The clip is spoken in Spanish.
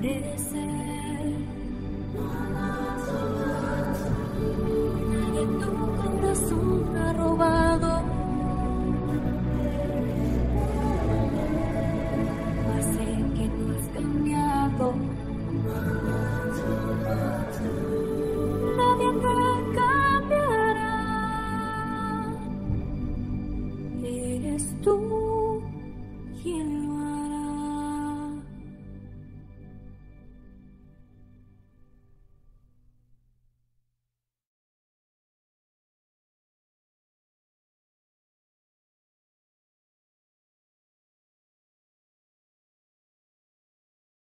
De ser, y tú, cuando asumas robado, hace que no has cambiado. nadie te la cambiará. Eres tú quien.